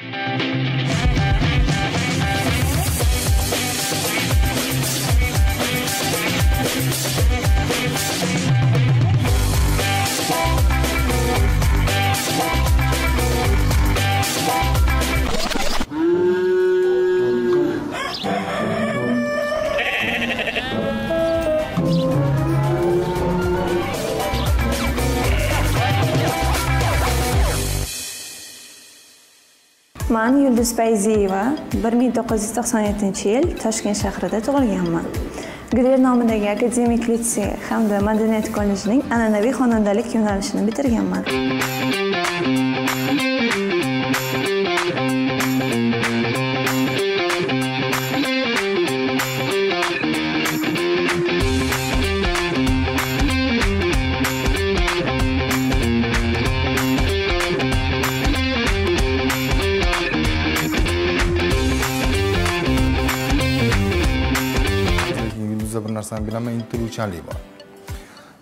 man yulduz fayziyeva bir ming to'qqiz yuz to'qson yettinchi yil toshkent shahrida tug'ilganman. Gler nomidagi akademik litsey hamda madaniyat kollejining an'anaviy xonandalik yo'nalishini bitirganman. Bilaman bor.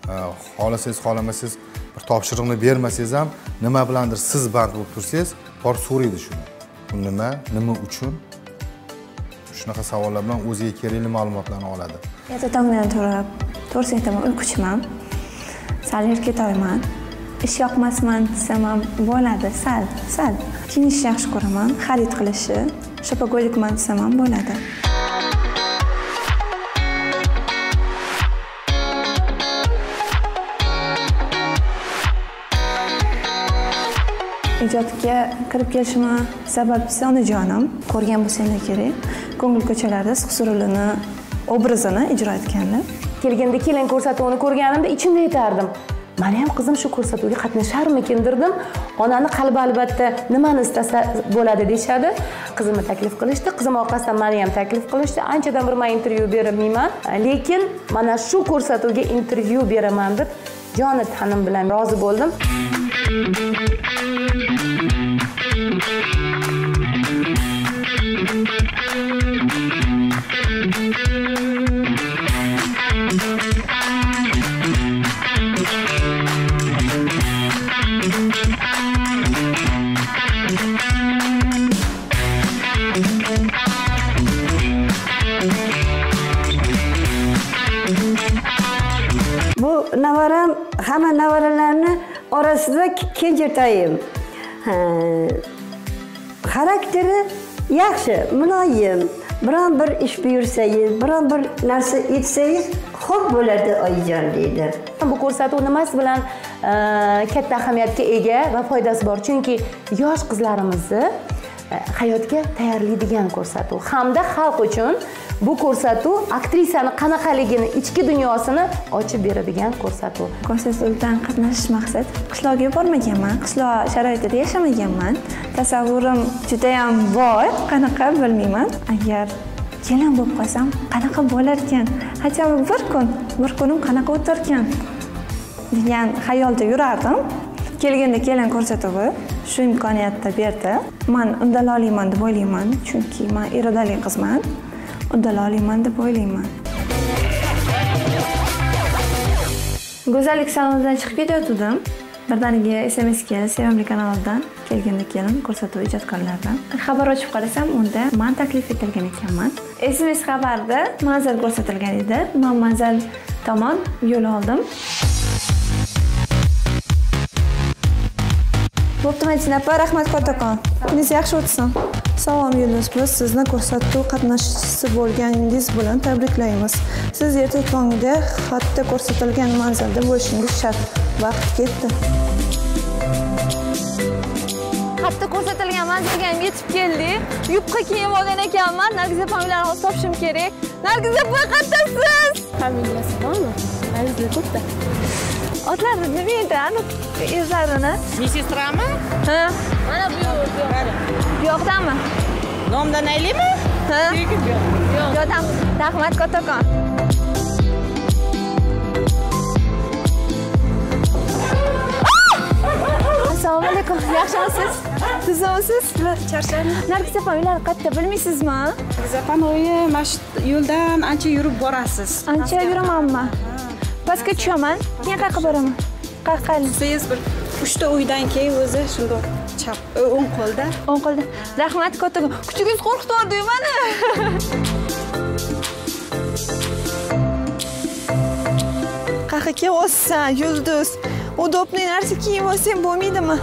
Э, xohlasangiz xohlamasangiz bir topshiriqni bermasangiz ham nima bilandir siz band bo'lib tursangiz borib so'raydi shuni. Bu nima nima uchun? Shunaqa savollar bilan o'ziga kerakli ma'lumotlarni oladi. Erta tongdan turib to'rt soatdan uyquchiman. Sal erkatoyman ish yoqmasman desam ham bo'ladi. Sal sal. Kiyinishni yaxshi ko'raman. Xarid qilishni shopagolikman desam ham bo'ladi. Ijodga kirib kelishimni sababchisi onajonim ko'rgan bo'lsanglar kerak. Ko'ngil ko'chalarida siqsi obrazini ijro etganlar kelganda kelin ko'rsatuvini ko'rganimda ichimda aytardim mana ham qizim shu ko'rsatuvga qatnasharmikin derdim onani qalbi albatta nimani istasa bo'ladi deyishadi. Qizimni taklif qilishdi qizim orqasidan mani ham taklif qilishdi. Anchadan beri man intervyu bermayman lekin mana shu ko'rsatuvga intervyu beraman deb joni tanim bilan rozi bo'ldim. Bu kenjatoyim xarakteri yaxshi muloyim. Biron bir ish buyursangiz biron bir narsa etsangiz xo'p bo'ladi oyijon deydi. Bu ko'rsatuv nimasi bilan e, katta ahamiyatga ega va foydasi bor? Chunki yosh qizlarimizni e, hayotga tayyorlaydigan ko'rsatuv. Hamda xalq uchun bu ko'rsatuv aktrisani qanaqaligini ichki dunyosini ochib beradigan ko'rsatuv. Ko'rsatuvdan qatnashish maqsad qishloqqa bormaganman qishloq sharoitida yashamaganman tasavvurim judayam boy qanaqa bilmayman. Agar kelin bo'lib qolsam qanaqa bo'larkan? Хотя бы bir kun bir kunim qanaqa o'tarkan? Degan xayolda yurardim. Kelganda kelin ko'rsatuvi shu imkoniyatni berdi. Man uddaloliman deb o'ylayman chunki man irodali qizman. Uddala olaman deb o'ylayman go'zallik salonidan chiqib ketayotgandim. Birdaniga sms keldi sevimli kanalidan kelganda kelin ko'rsatuv ijodkorlaridan. Xabar ochib qarasam unda man taklif etilgan ekanman. Sms xabarda manzil ko'rsatilgan edi. Man manzil tomon yo'l oldim. Bo'pti madina opa. Rahmat kattakon kuningiz yaxshi o'tsin. Salom yulduz biz sizni ko'rsatuv qatnashchisi bo'lganingiz bilan tabriklaymiz. Siz erta tongda xatda ko'rsatilgan manzilda bo'lishingiz shart. Vaqt ketdi. Xatda ko'rsatilgan manzilga yetib keldik yupqa kiyim olgan ekanman. Nargiza familiyani hozir topishim kerak. Nargiza opa qayerdasiz familiyasi bormi? Aziza ko'pda otlarni bilmaydi izlarini medsestrami ha mana bu yoqda bu yoqdami nomdan aylaymi ha yo'q rahmat kattakon assalomu alaykum yaxshimisiz tuzimisiz charchadim nargiza opa uylar qayerda bilmaysizmi zapanoyi mana shu yo'ldan ancha yurib borasiz ancha yuramanmi pastga tushaman keyin qayoqqa boraman qayoqqa siz bir uchta uydan keyin o'zi shundoq chap o'ng qo'lda o'ng qo'lda rahmat kattakon kuchingiz qo'rqitib yubordiyu mani qayoqqa kelyapsan yulduz удобный narsa kiyib olsang bo'lmaydimi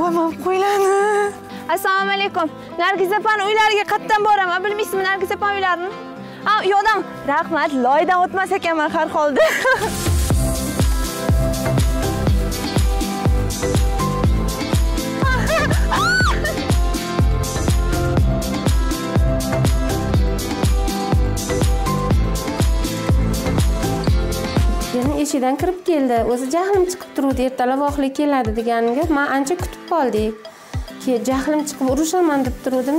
voy man qo'ylani assalomu alaykum nargiz opani uylariga qayerdan boraman bilmaysizmi nargiz opani uylarini ha u yoqdan rahmat loydan o'tmas ekanman har holda. Yana eshikdan kirib keldi. O'zi jahlim chiqib turuvdi ertalab oxirgi keladi deganiga man ancha kutib qoldik. Ke- jahlim chiqib urishaman deb turuvdim.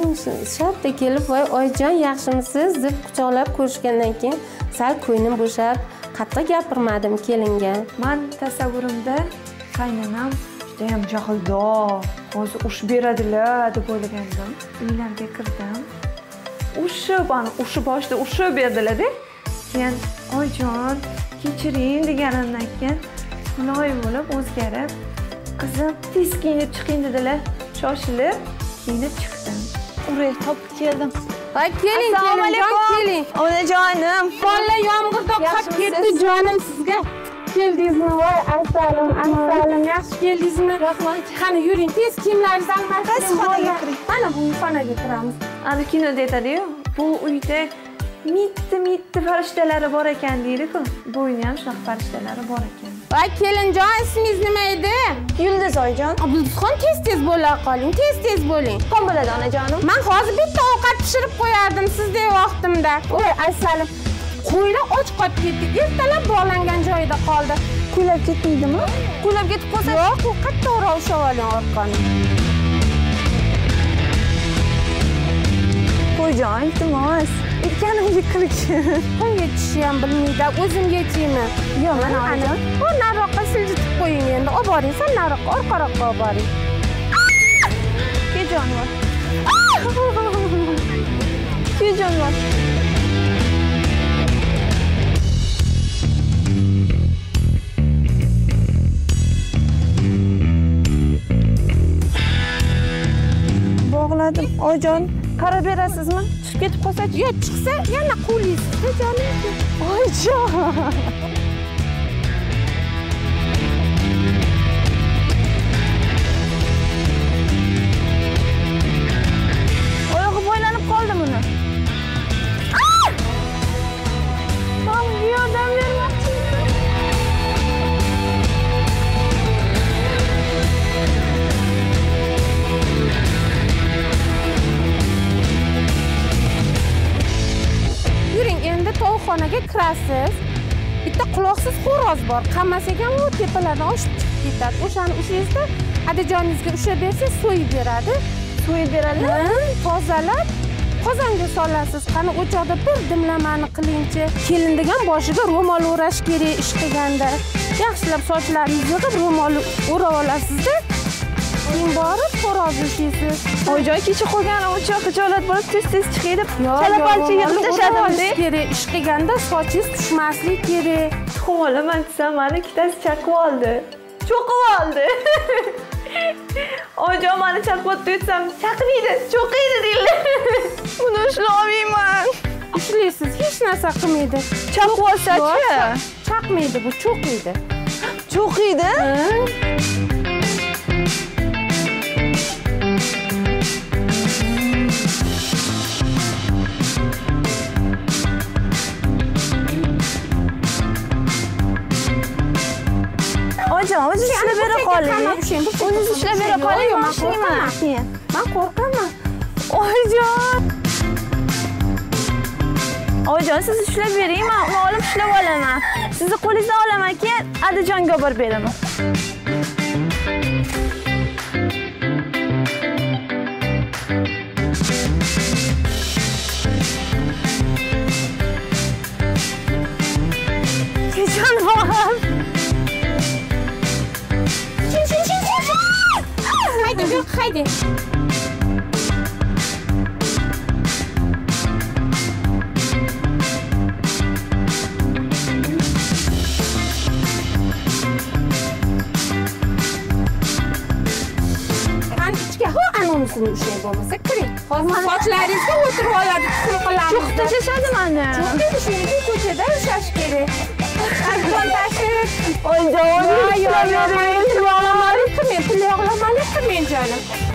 Shartta kelib voy oyijon yaxshimisiz deb quchoqlab ko'rishgandan keyin sal ko'nglim bo'shab qattiq gapirmadim kelinga. Man tasavvurimda qaynonam judayam jahldor hozir urushib beradilar deb o'ylagandim. Uylariga kirdim. Urushib ani urushib boshida urushib berdilarda. Keyin oyijon kechiring deganimdan keyin muloyim bo'lib o'zgarib qizim tez kiyinib chiqing dedilar. Shoshilib kiyinib chiqdim uray topib keldim voy keling assalomu kelinjon alaykum keling onajonim bolalar yomg'irda qolib ketdi jonim sizga keldingizmi voy assalom assalom yaxshi keldingizmi rahmat qani yuring tez kiyimlaringizni almashtiring Qaysi xonaga kiring? mana bu xonaga kiramiz ani kinoda aytadiyu bu uyda mitti mitti. Farishtalari bor ekan deydiku bu uyni ham shunaqa farishtalari bor ekan voy kelinjon ismingiz nima edi? Yulduz oyijon bulduzxon tez tez bo'la qoling tez tez bo'ling. Qon bo'ladi onajonim? Man hozir bitta ovqat pishirib qo'yardim sizdek vaqtimda. Voy assalim qo'ylar och qolib ketdi. Ertalab bog'langan joyida qoldi. Kuylab ketmaydimi? Kuylab ketib qolsa yo'q. u qattiqroq ushlab oling orqani. Qo'yjon iltimos. Aytganimga kirgin. Qo'yga tushishi ham bilmaydi. O'zim yechaymi yo'q mana ana olib boring sal nariroqqa orqaroqqa olib boring. Ke jonivor ke jonivor bog'ladim. Oyijon qarab berasizmi? Chiqib ketib qolsachi? Yo chiqsa yana quvlaysizda jonim oyijon. xo'roz bor. Qammas ekan u tepalardan oshib chiqib ketadi. O'shani ushlaysizda adajoningizga ushlab bersangiz so'yib beradi. So'yib beradilar Ha, tozalab qozonga solasiz. Qani o'choqda bir dimlamani qilingchi. Kelin degan boshiga ro'mol o'rash kerak ish qilganda. Yaxshilab sochlaringizni yig'ib ro'mol o'rab olasizda keyin borib xo'roz ushlaysiz oyijon kecha qolgan o'choq hijolat bo'lib tez tez chiqay deb chalapalcha yig'ib tashladim kerak ish qilganda sochingiz tushmaslik kerak. Tuxum olaman desam mani ikkitasi chaqib oldi. Cho'qib oldi. Oyijon mani chaqib detsam chaqmaydi cho'qiydi deydilar buni ushlay olmayman ushlaysiz hech narsa qilmaydi. Chaqib olsachi? Chaqmaydi bu cho'qiydi. Cho'qiydi oyijon o'zi ushlab bera qoling o'zingiz ushlab bera qoling man ushlayman keyin man qo'rqaman oyijon oyijon siz ushlab bering man uni olib ushlab olaman sizni qo'lingizdan olaman keyin adajonga olib borib beraman Хайде! anchikka ho anonsini ushlaydi bo'lmasak hozir sochlaringizga o'tirib oladi tuxum qilamiz Cho'qib tashlashadi mani. endi shuning ko'chada ushlash kerak Oyijon, yog'lamalik qilmang pul yog'lamalik qilmang jonim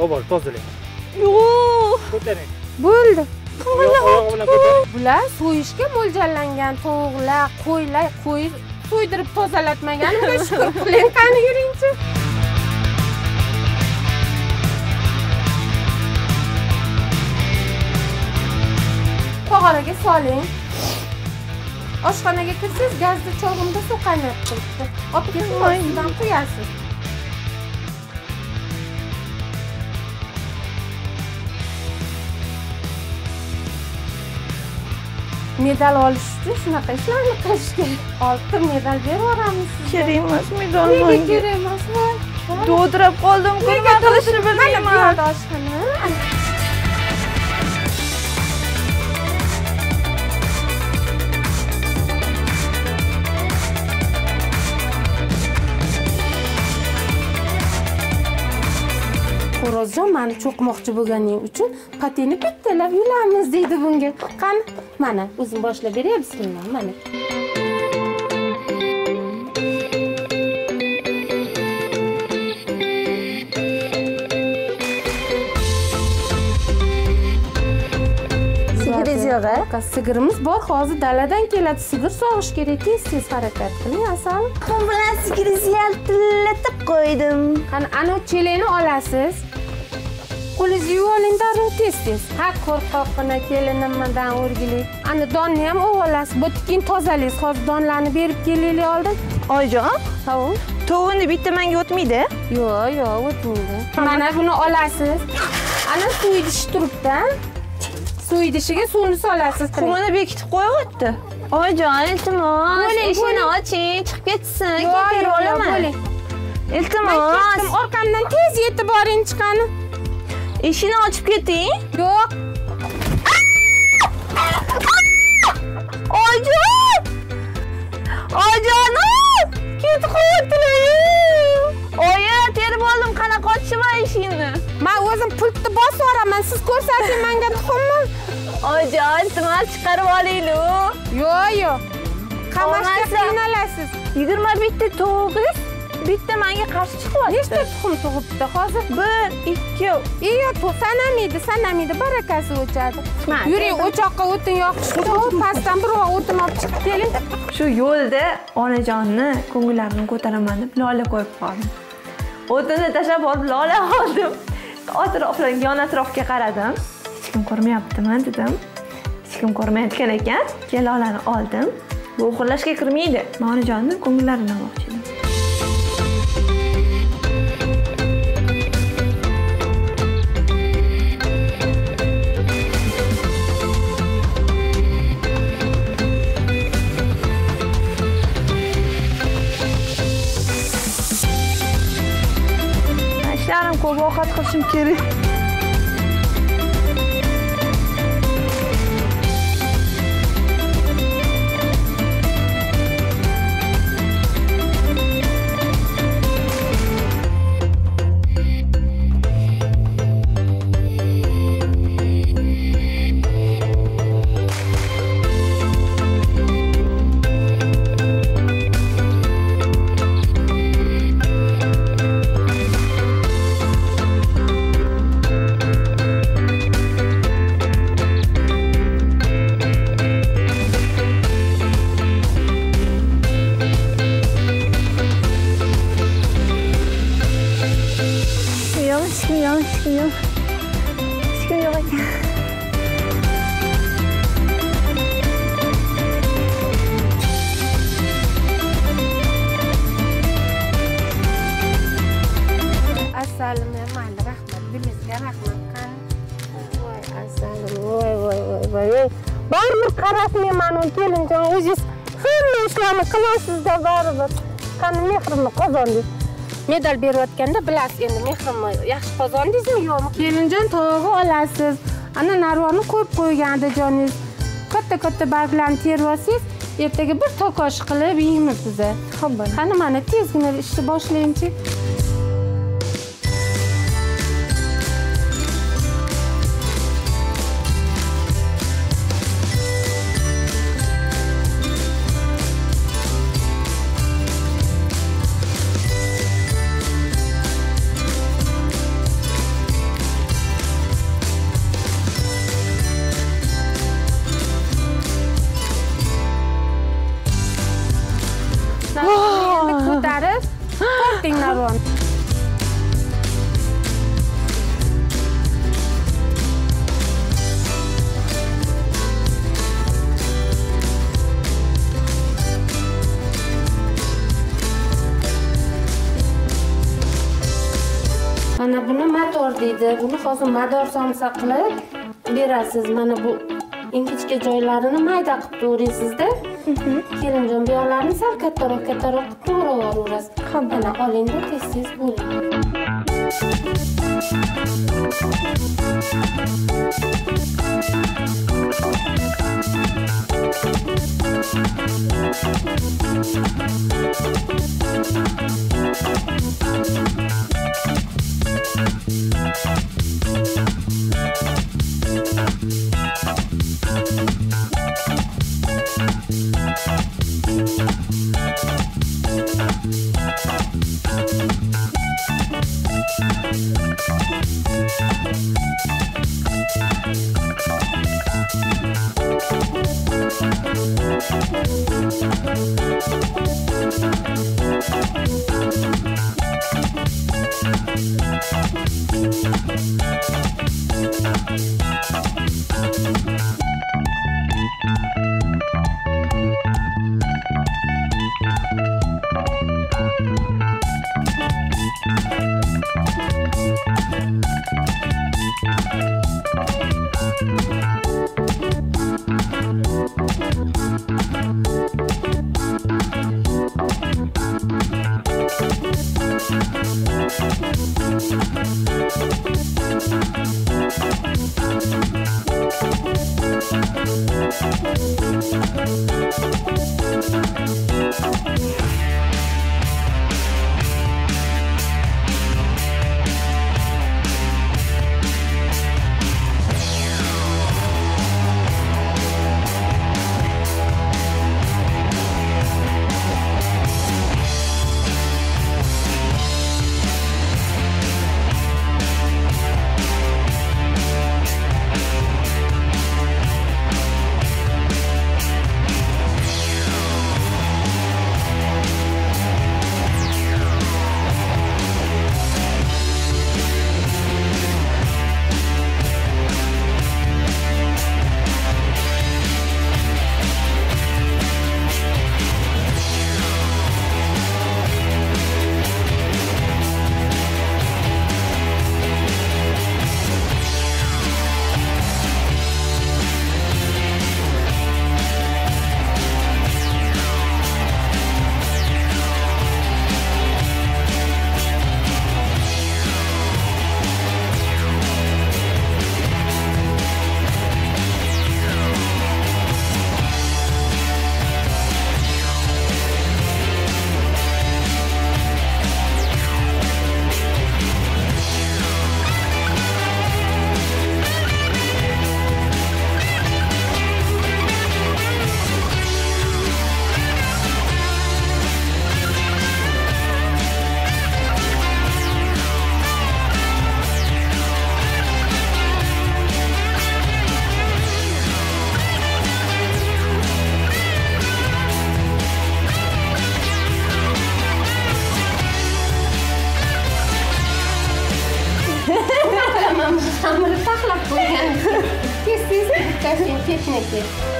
olib borib tozalang ko'taring bo'ldi. Bular so'yishga mo'ljallangan. Tovuqlar qo'ylar qo'y so'ydirib tozalatmaganimga shukur qiling. Qani yuringchi. Tog'oraga soling. Oshxonaga kirsangiz gazli cholg'imda suv qaynab turibdi. Olib ketib ostidan quyasiz medal olish uchun shunaqa ishlarni qilish kerak oltin medal berib yuboramiz Kerak emas, medal nega kerak emasmi Dovdirab qoldim-ku, nima qilishni bilmayman. Xo'rozjon mani cho'qmoqchi bo'lganing uchun pateni bittalab yulamiz deydi bunga. Qani mana o'zim boshlab beray bismillah mana. Yo'q sigirimiz bor hozir daladan keladi. Sigir sog'ish kerak tez tez harakat qiling asal. Tuxum bilan sigiringizni yaltillatib qo'ydim. qani ana chelakni olasiz qo'lingizni yuvib oling darrov tez tez ha qo'rqoqqina kelinimdan o'rgilik ana donni ham olib olasiz bo'tib keyin tozalaysiz hozir donlarni berib kelaylik oldin. Oyijon, ha? Tovuqni bitta menga o'tmaydi. yo'q yo'q o'tmaydi. Mana buni olasiz. Ana suv idishi turibdi suv idishiga suvni solasiz. Qumini bekitib qo'yapti. Oyijon, iltimos, eshikni oching, chiqib ketsin, yo'q, yo'q, olaman. Iltimos, orqamdan tez yetib boring chiqani eshikni ochib keting. yo'q Oyijon! Oyijonim! Ketib qo'yaptilar. Oyi, terib oldim, qanaqa ochishman eshikni. man o'zim pultni bosib yuboraman siz ko'rsating manga tuxumni Oyijon, iltimos chiqarib olinglar. yo'q yo'q qamashga qiynalasiz 20 bitta tovuqingiz bitta menga qarshi chiqyapti. nechta tuxum tug'ibdi hozir 1 2 iyo sanamaydi sanamaydi barakasi o'chadi yuring o'choqqa o'tin yoqishdi pastdan bir vaq o'tin olib chiqib keling Shu yo'lda onajonni ko'ngillarini ko'taraman deb lola ko'rib qoldim. O'tinni tashlab olib lola oldim. Atroflarga yon atrofga qaradim. Hech kim ko'rmayaptimi dedim. Hech kim ko'rmayotgan ekan. Keyin lolani oldim. Bu uxlashga kirmaydi. Men onajonni ko'ngillarini olmoqchi edim. Ishlarim ko'p ovqat qilishim kerak. Yo'q hech kim yo'q ekan asalim rahmat bizga rahmat qani voy asalim voy voy voy voy baribir qarashmayman u kelinjon o'zingiz hamma ishlarni qilasizda baribir. Qani mehrimni qozondingiz? Medal berayotganda bilasiz endi mehrimni yaxshi qozondingizmi yo'qmi kelinjon tovog'i olasiz. Ana narvonni ko'rib qo'ygan adajoningiz katta katta barglarni terib olsangiz ertaga bir tokosh qilib yeymiz biza. Ho'p qani mana tezgina ishni boshlaychi mador deydi buni hozir mador somsa qilib berasiz. Mana bu ingichka joylarini mayda qilib to'g'raysizda mhm. kelinjon bu yoqlarini sal kattaroq kattaroq qilib to'g'rab yuboraverasiz mana olingda tez tez bo'ling. mam, met tam tak kies Jest, kies też kies.